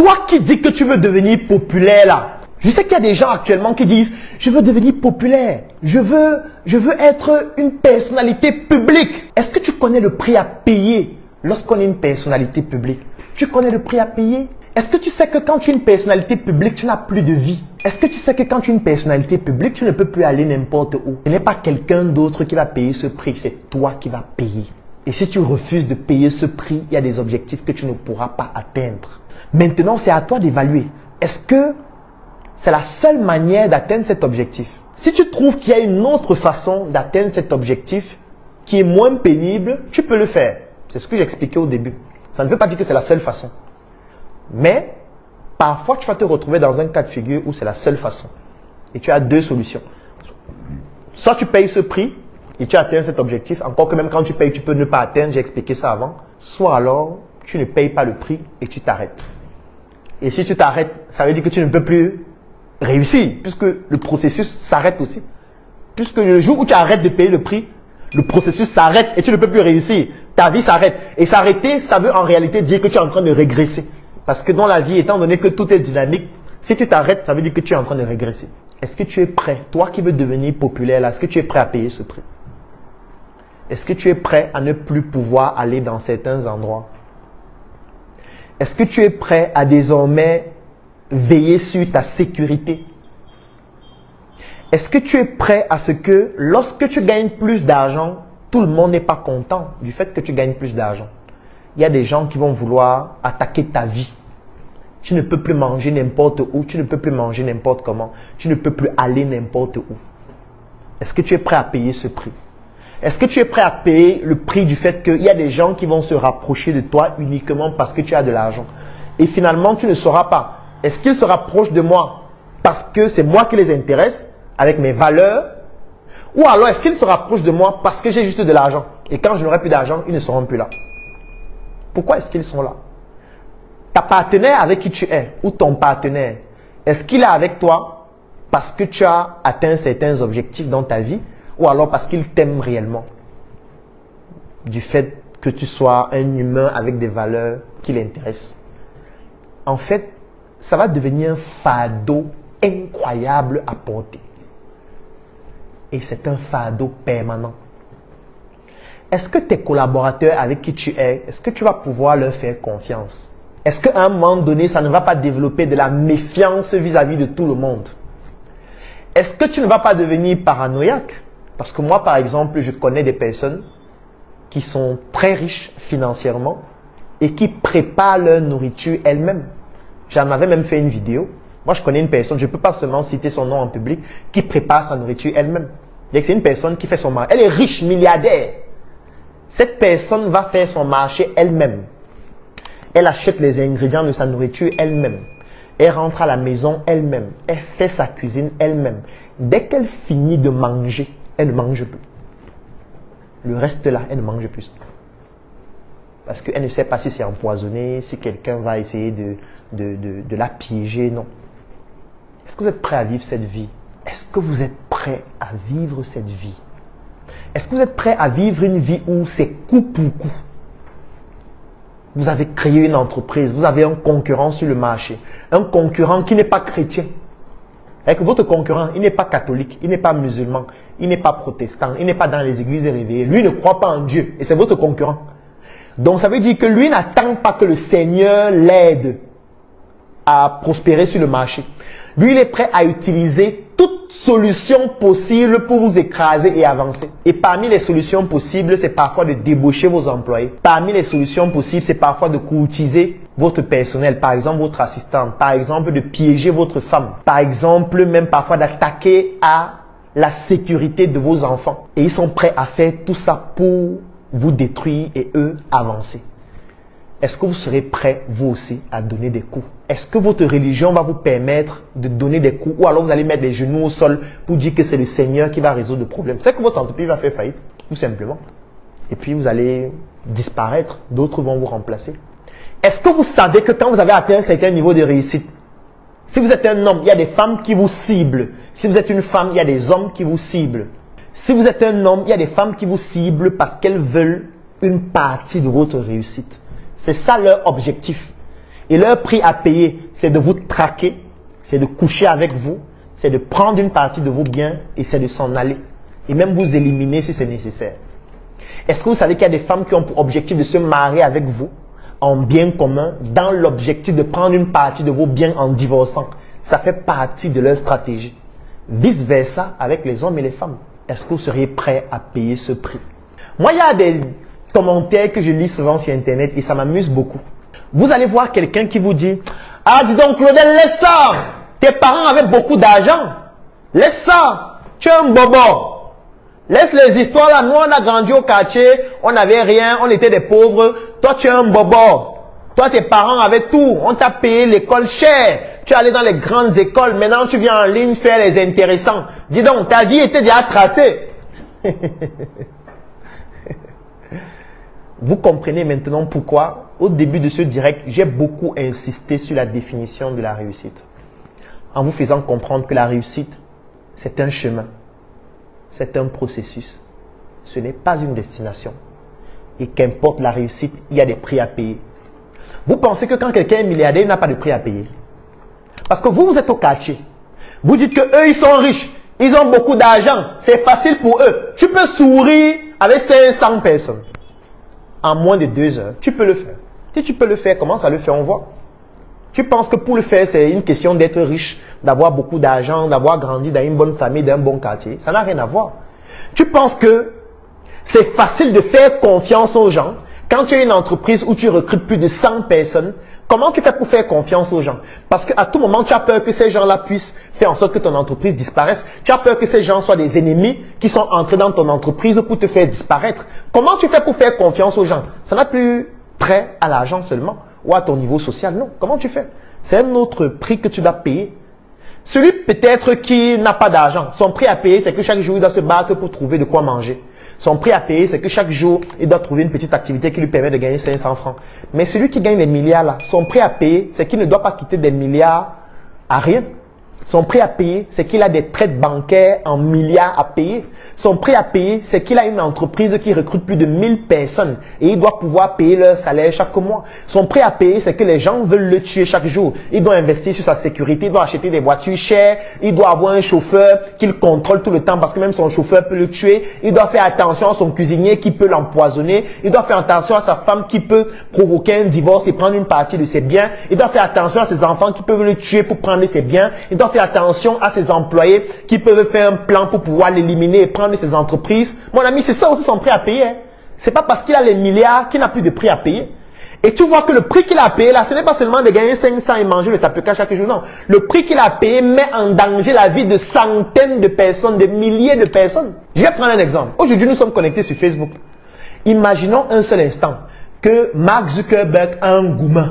Toi qui dis que tu veux devenir populaire là, je sais qu'il y a des gens actuellement qui disent je veux devenir populaire, je veux je veux être une personnalité publique. Est-ce que tu connais le prix à payer lorsqu'on est une personnalité publique? Tu connais le prix à payer? Est-ce que tu sais que quand tu es une personnalité publique, tu n'as plus de vie? Est-ce que tu sais que quand tu es une personnalité publique, tu ne peux plus aller n'importe où? Ce n'est pas quelqu'un d'autre qui va payer ce prix, c'est toi qui vas payer. Et si tu refuses de payer ce prix, il y a des objectifs que tu ne pourras pas atteindre. Maintenant, c'est à toi d'évaluer. Est-ce que c'est la seule manière d'atteindre cet objectif? Si tu trouves qu'il y a une autre façon d'atteindre cet objectif qui est moins pénible, tu peux le faire. C'est ce que j'expliquais au début. Ça ne veut pas dire que c'est la seule façon. Mais parfois, tu vas te retrouver dans un cas de figure où c'est la seule façon. Et tu as deux solutions. Soit tu payes ce prix et tu atteins cet objectif, encore que même quand tu payes, tu peux ne pas atteindre, j'ai expliqué ça avant. Soit alors, tu ne payes pas le prix et tu t'arrêtes. Et si tu t'arrêtes, ça veut dire que tu ne peux plus réussir, puisque le processus s'arrête aussi. Puisque le jour où tu arrêtes de payer le prix, le processus s'arrête et tu ne peux plus réussir. Ta vie s'arrête. Et s'arrêter, ça veut en réalité dire que tu es en train de régresser. Parce que dans la vie, étant donné que tout est dynamique, si tu t'arrêtes, ça veut dire que tu es en train de régresser. Est-ce que tu es prêt, toi qui veux devenir populaire là, est-ce que tu es prêt à payer ce prix? Est-ce que tu es prêt à ne plus pouvoir aller dans certains endroits? Est-ce que tu es prêt à désormais veiller sur ta sécurité? Est-ce que tu es prêt à ce que lorsque tu gagnes plus d'argent, tout le monde n'est pas content du fait que tu gagnes plus d'argent? Il y a des gens qui vont vouloir attaquer ta vie. Tu ne peux plus manger n'importe où, tu ne peux plus manger n'importe comment, tu ne peux plus aller n'importe où. Est-ce que tu es prêt à payer ce prix? Est-ce que tu es prêt à payer le prix du fait qu'il y a des gens qui vont se rapprocher de toi uniquement parce que tu as de l'argent Et finalement, tu ne sauras pas est-ce qu'ils se rapprochent de moi parce que c'est moi qui les intéresse, avec mes valeurs Ou alors est-ce qu'ils se rapprochent de moi parce que j'ai juste de l'argent Et quand je n'aurai plus d'argent, ils ne seront plus là. Pourquoi est-ce qu'ils sont là Ta partenaire avec qui tu es, ou ton partenaire, est-ce qu'il est avec toi parce que tu as atteint certains objectifs dans ta vie ou alors? Parce qu'il t'aime réellement Du fait que tu sois un humain avec des valeurs qui l'intéressent. En fait, ça va devenir un fardeau incroyable à porter. Et c'est un fardeau permanent. Est-ce que tes collaborateurs avec qui tu es, est-ce que tu vas pouvoir leur faire confiance? Est-ce qu'à un moment donné, ça ne va pas développer de la méfiance vis-à-vis de tout le monde? Est-ce que tu ne vas pas devenir paranoïaque? Parce que moi, par exemple, je connais des personnes qui sont très riches financièrement et qui préparent leur nourriture elles-mêmes. J'en avais même fait une vidéo. Moi, je connais une personne, je ne peux pas seulement citer son nom en public, qui prépare sa nourriture elle-même. C'est une personne qui fait son marché. Elle est riche, milliardaire. Cette personne va faire son marché elle-même. Elle achète les ingrédients de sa nourriture elle-même. Elle rentre à la maison elle-même. Elle fait sa cuisine elle-même. Dès qu'elle finit de manger, elle ne mange plus. Le reste là, elle ne mange plus. Parce qu'elle ne sait pas si c'est empoisonné, si quelqu'un va essayer de, de, la piéger. Non. Est-ce que vous êtes prêt à vivre cette vie? Est-ce que vous êtes prêt à vivre cette vie? Est-ce que vous êtes prêt à vivre une vie où c'est coup pour coup? Vous avez créé une entreprise, vous avez un concurrent sur le marché, un concurrent qui n'est pas chrétien. Que votre concurrent, il n'est pas catholique, il n'est pas musulman, il n'est pas protestant, il n'est pas dans les églises réveillées. Lui ne croit pas en Dieu et c'est votre concurrent. Donc ça veut dire que lui n'attend pas que le Seigneur l'aide à prospérer sur le marché. Lui, il est prêt à utiliser toute solution possible pour vous écraser et avancer. Et parmi les solutions possibles, c'est parfois de débaucher vos employés. Parmi les solutions possibles, c'est parfois de courtiser votre personnel, par exemple votre assistant, par exemple de piéger votre femme, par exemple même parfois d'attaquer à la sécurité de vos enfants. Et ils sont prêts à faire tout ça pour vous détruire et eux avancer. Est-ce que vous serez prêt, vous aussi, à donner des coups? Est-ce que votre religion va vous permettre de donner des coups? Ou alors vous allez mettre les genoux au sol pour dire que c'est le Seigneur qui va résoudre le problème? C'est que votre entreprise va faire faillite, tout simplement. Et puis vous allez disparaître, d'autres vont vous remplacer. Est-ce que vous savez que quand vous avez atteint un certain niveau de réussite, si vous êtes un homme, il y a des femmes qui vous ciblent. Si vous êtes une femme, il y a des hommes qui vous ciblent. Si vous êtes un homme, il y a des femmes qui vous ciblent parce qu'elles veulent une partie de votre réussite. C'est ça leur objectif. Et leur prix à payer, c'est de vous traquer, c'est de coucher avec vous, c'est de prendre une partie de vos biens et c'est de s'en aller. Et même vous éliminer si c'est nécessaire. Est-ce que vous savez qu'il y a des femmes qui ont pour objectif de se marier avec vous? En bien commun dans l'objectif de prendre une partie de vos biens en divorçant Ça fait partie de leur stratégie. Vice-versa avec les hommes et les femmes. Est-ce que vous seriez prêt à payer ce prix? Moi, il y a des commentaires que je lis souvent sur Internet et ça m'amuse beaucoup. Vous allez voir quelqu'un qui vous dit, ah dis donc Claudel, laisse ça. Tes parents avaient beaucoup d'argent. Laisse ça. Tu es un bobo. Laisse les histoires là. Nous, on a grandi au quartier, on n'avait rien, on était des pauvres. Toi, tu es un bobo. Toi, tes parents avaient tout. On t'a payé l'école cher. Tu es allé dans les grandes écoles. Maintenant, tu viens en ligne faire les intéressants. Dis donc, ta vie était déjà tracée. Vous comprenez maintenant pourquoi, au début de ce direct, j'ai beaucoup insisté sur la définition de la réussite. En vous faisant comprendre que la réussite, c'est un chemin. C'est un processus. Ce n'est pas une destination. Et qu'importe la réussite, il y a des prix à payer. Vous pensez que quand quelqu'un est milliardaire, il n'a pas de prix à payer? Parce que vous, vous êtes au quartier. Vous dites que eux, ils sont riches. Ils ont beaucoup d'argent. C'est facile pour eux. Tu peux sourire avec 500 personnes en moins de deux heures. Tu peux le faire. Si tu peux le faire, commence à le faire, on voit. Tu penses que pour le faire, c'est une question d'être riche, d'avoir beaucoup d'argent, d'avoir grandi dans une bonne famille, dans un bon quartier. Ça n'a rien à voir. Tu penses que c'est facile de faire confiance aux gens? Quand tu as une entreprise où tu recrutes plus de 100 personnes, comment tu fais pour faire confiance aux gens? Parce qu'à tout moment, tu as peur que ces gens-là puissent faire en sorte que ton entreprise disparaisse. Tu as peur que ces gens soient des ennemis qui sont entrés dans ton entreprise pour te faire disparaître. Comment tu fais pour faire confiance aux gens? Ça n'a plus trait à l'argent seulement ou à ton niveau social. Non. Comment tu fais? C'est un autre prix que tu dois payer. Celui peut-être qui n'a pas d'argent, son prix à payer, c'est que chaque jour, il doit se battre pour trouver de quoi manger. Son prix à payer, c'est que chaque jour, il doit trouver une petite activité qui lui permet de gagner 500 francs. Mais celui qui gagne des milliards là, son prix à payer, c'est qu'il ne doit pas quitter des milliards à rien. Son prix à payer, c'est qu'il a des traites bancaires en milliards à payer. Son prix à payer, c'est qu'il a une entreprise qui recrute plus de 1000 personnes et il doit pouvoir payer leur salaire chaque mois. Son prix à payer, c'est que les gens veulent le tuer chaque jour. Il doit investir sur sa sécurité, il doit acheter des voitures chères, il doit avoir un chauffeur qu'il contrôle tout le temps parce que même son chauffeur peut le tuer. Il doit faire attention à son cuisinier qui peut l'empoisonner. Il doit faire attention à sa femme qui peut provoquer un divorce et prendre une partie de ses biens. Il doit faire attention à ses enfants qui peuvent le tuer pour prendre ses biens. Faire attention à ses employés qui peuvent faire un plan pour pouvoir l'éliminer et prendre ses entreprises. Mon ami, c'est ça aussi son prix à payer. Hein. C'est pas parce qu'il a les milliards qu'il n'a plus de prix à payer. Et tu vois que le prix qu'il a payé là, ce n'est pas seulement de gagner 500 et manger le tapioca chaque jour. Non. Le prix qu'il a payé met en danger la vie de centaines de personnes, de milliers de personnes. Je vais prendre un exemple. Aujourd'hui, nous sommes connectés sur Facebook. Imaginons un seul instant que Mark Zuckerberg a un gourmand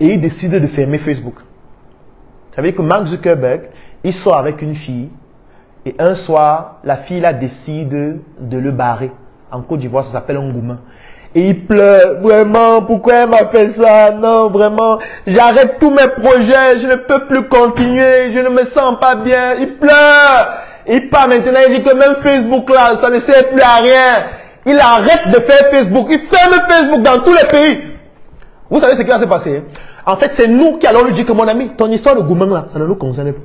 et il décide de fermer Facebook. Ça veut dire que Mark Zuckerberg, il sort avec une fille et un soir, la fille là décide de le barrer. En Côte d'Ivoire, ça s'appelle un gourmand. Et il pleure, vraiment, pourquoi elle m'a fait ça? Non, vraiment, j'arrête tous mes projets, je ne peux plus continuer, je ne me sens pas bien. Il pleure. Il part maintenant, il dit que même Facebook là, ça ne sert plus à rien. Il arrête de faire Facebook, il ferme Facebook dans tous les pays. Vous savez ce qui va se passer En fait, c'est nous qui allons lui dire que mon ami, ton histoire de gourmand là, ça ne nous concerne pas.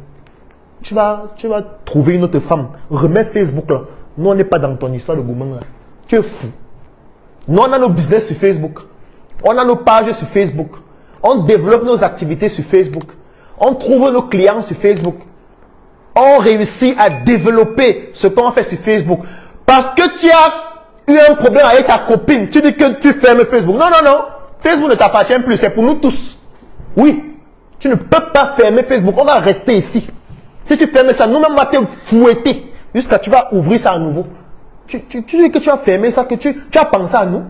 Tu vas, tu vas trouver une autre femme, remets Facebook là. Nous, on n'est pas dans ton histoire de gourmand là. Tu es fou. Nous, on a nos business sur Facebook. On a nos pages sur Facebook. On développe nos activités sur Facebook. On trouve nos clients sur Facebook. On réussit à développer ce qu'on fait sur Facebook. Parce que tu as eu un problème avec ta copine. Tu dis que tu fermes Facebook. Non, non, non. Facebook ne t'appartient plus. C'est pour nous tous. Oui. Tu ne peux pas fermer Facebook. On va rester ici. Si tu fermes ça, nous-mêmes, on va te fouetter. Jusqu'à tu vas ouvrir ça à nouveau. Tu, dis que tu as fermé ça, que tu, tu as pensé à nous.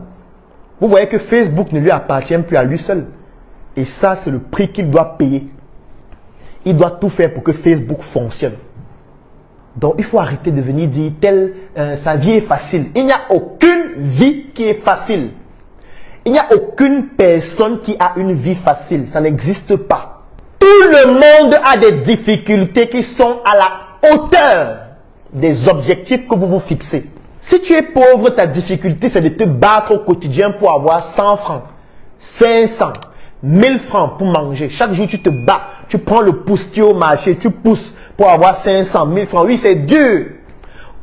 Vous voyez que Facebook ne lui appartient plus à lui seul. Et ça, c'est le prix qu'il doit payer. Il doit tout faire pour que Facebook fonctionne. Donc, il faut arrêter de venir dire, tel, euh, sa vie est facile. Il n'y a aucune vie qui est facile. Il n'y a aucune personne qui a une vie facile. Ça n'existe pas. Tout le monde a des difficultés qui sont à la hauteur des objectifs que vous vous fixez. Si tu es pauvre, ta difficulté, c'est de te battre au quotidien pour avoir 100 francs, 500, 1000 francs pour manger. Chaque jour, tu te bats. Tu prends le pousse au marché, tu pousses pour avoir 500 000 francs. Oui, c'est dur.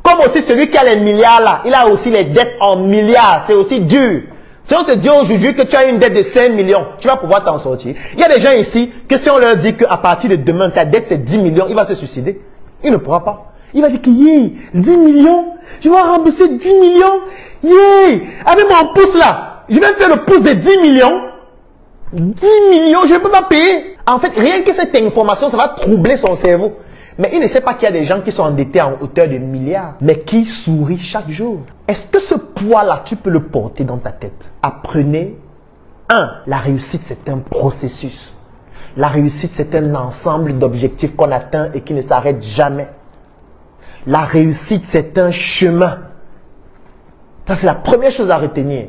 Comme aussi celui qui a les milliards là, il a aussi les dettes en milliards. C'est aussi dur. Si on te dit aujourd'hui que tu as une dette de 5 millions, tu vas pouvoir t'en sortir. Il y a des gens ici que si on leur dit qu'à partir de demain, ta dette c'est 10 millions, il va se suicider. Il ne pourra pas. Il va dire que, yeah, 10 millions, je vais rembourser 10 millions, avec mon pouce là, je vais faire le pouce de 10 millions, 10 millions, je ne peux pas payer. En fait, rien que cette information, ça va troubler son cerveau. Mais il ne sait pas qu'il y a des gens qui sont endettés en hauteur de milliards, mais qui sourient chaque jour. Est-ce que ce poids-là, tu peux le porter dans ta tête Apprenez, un, la réussite, c'est un processus. La réussite, c'est un ensemble d'objectifs qu'on atteint et qui ne s'arrête jamais. La réussite, c'est un chemin. Ça, c'est la première chose à retenir.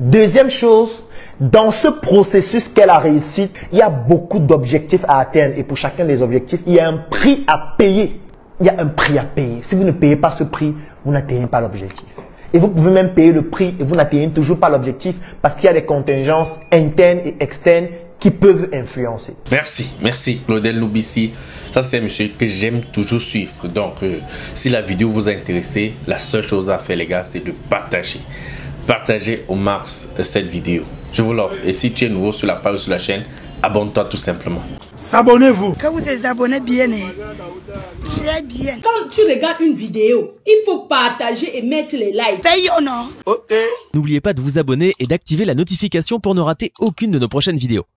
Deuxième chose, dans ce processus qu'est la réussite, il y a beaucoup d'objectifs à atteindre. Et pour chacun des objectifs, il y a un prix à payer. Il y a un prix à payer. Si vous ne payez pas ce prix, vous n'atteignez pas l'objectif. Et vous pouvez même payer le prix et vous n'atteignez toujours pas l'objectif parce qu'il y a des contingences internes et externes qui peuvent influencer. Merci, merci Claudel Noubissi. Ça c'est un monsieur que j'aime toujours suivre. Donc euh, si la vidéo vous a intéressé, la seule chose à faire les gars, c'est de partager. Partagez au max cette vidéo. Je vous l'offre. Et si tu es nouveau sur la page sur la chaîne, abonne-toi tout simplement. S'abonnez-vous. Quand vous êtes abonné bien, hein. très bien. Quand tu regardes une vidéo, il faut partager et mettre les likes. Paye ou non Ok. N'oubliez pas de vous abonner et d'activer la notification pour ne rater aucune de nos prochaines vidéos.